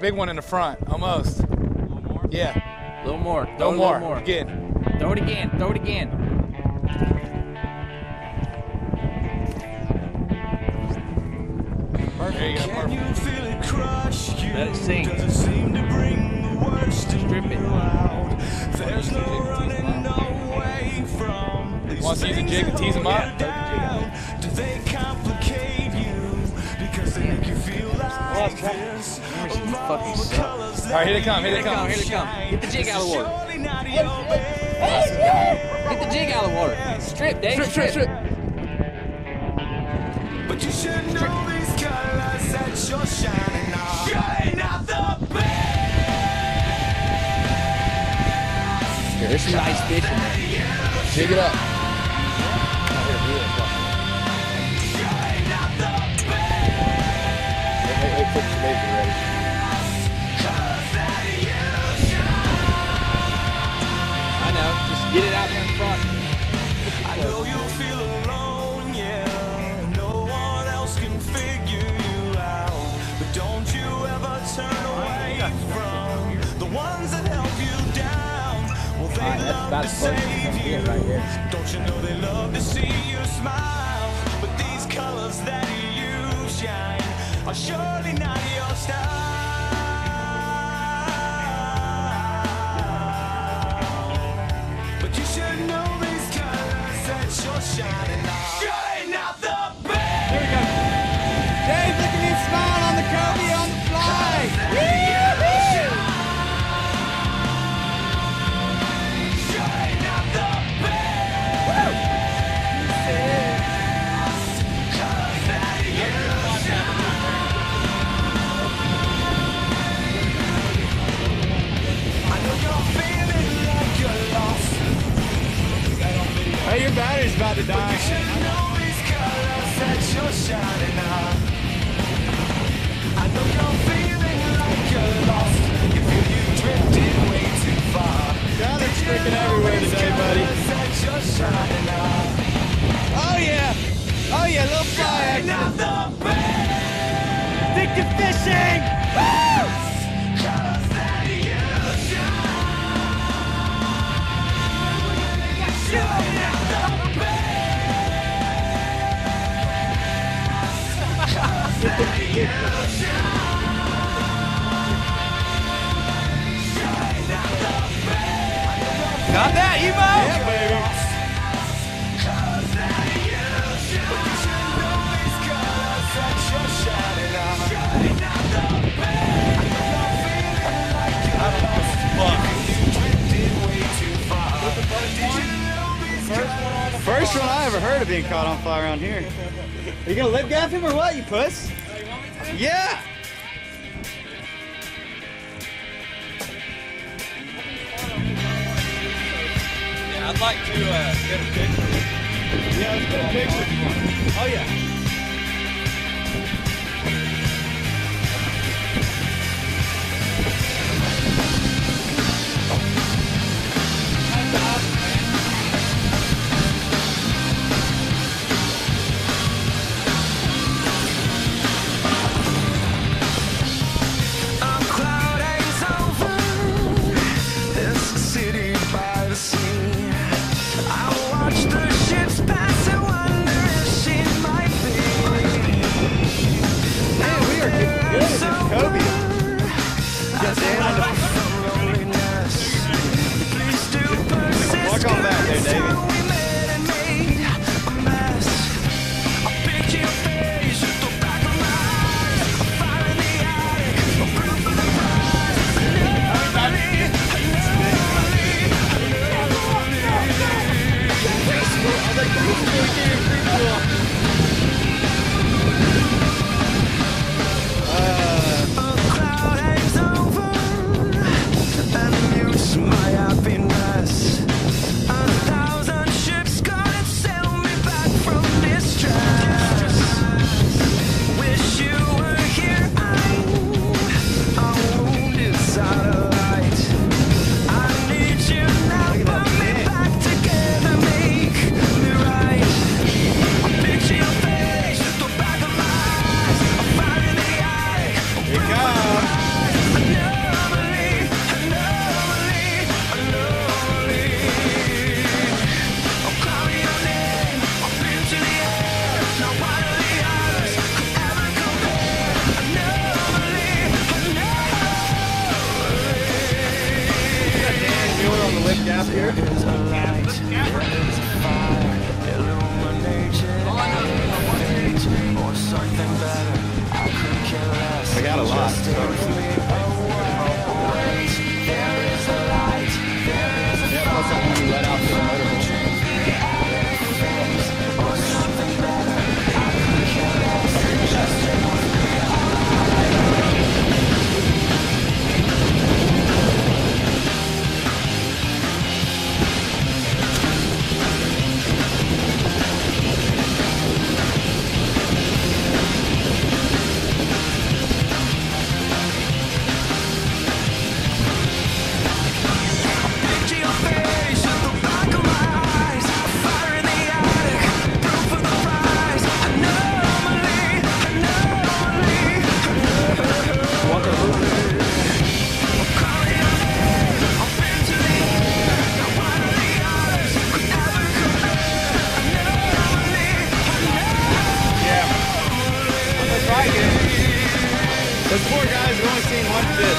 big one in the front, almost. Yeah. A little more. No Throw it a more. little more. Again. Throw it again. Throw it again. There you go. Can you feel it crush you? Let it sink. Does it seem to bring the worst in Strip it. you out? There's no running away from these Wants to use a jig to that tease 'em up? All fucking suck. All right, here they come. Here they Here they come. come. Here they come. Get the jig out of the water. surely not your best. Get the jig out of the water. Strip, Dave. Strip, strip, strip. But you should know these colors that you're shining on. Shine out the best. Here, there's some nice fish in there. Jig it up. You. I know. Just get it out there in front. I know you'll feel alone, yeah. No one else can figure you out. But don't you ever turn away from the ones that help you down. Well, you. you know they love to see you smile? But these colors that you shine are surely not your style. But you should know these colors that you're shining on. Did you know these colors? First one I ever heard of being caught on fire around here. Are you gonna lip gaff him or what, you puss? Yeah! Yeah, I'd like to uh, get a picture. Yeah, let's get a picture. Oh yeah.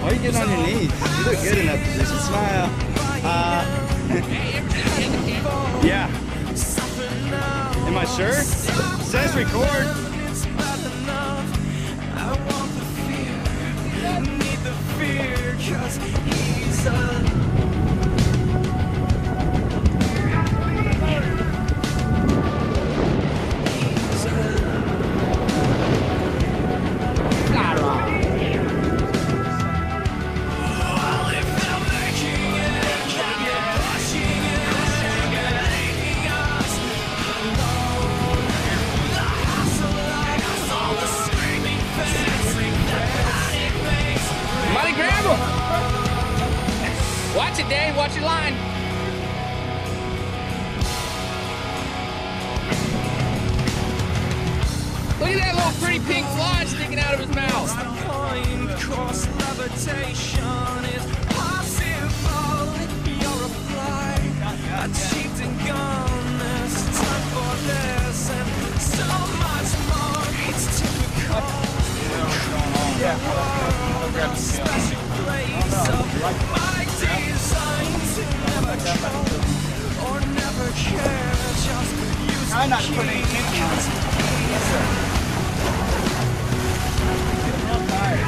Why are you getting on your knees? You look good in that position. Smile. Uh, yeah. Am I sure? says record. Watch. Watch your line. Look at that little pretty pink fly sticking out of his mouth. Not put on it. Real tired.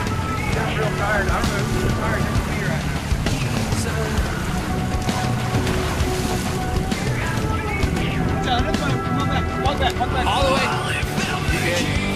Real tired. I'm real tired just to be right now. John, that's fine. Come back. Walk back. Walk back. All the way. Good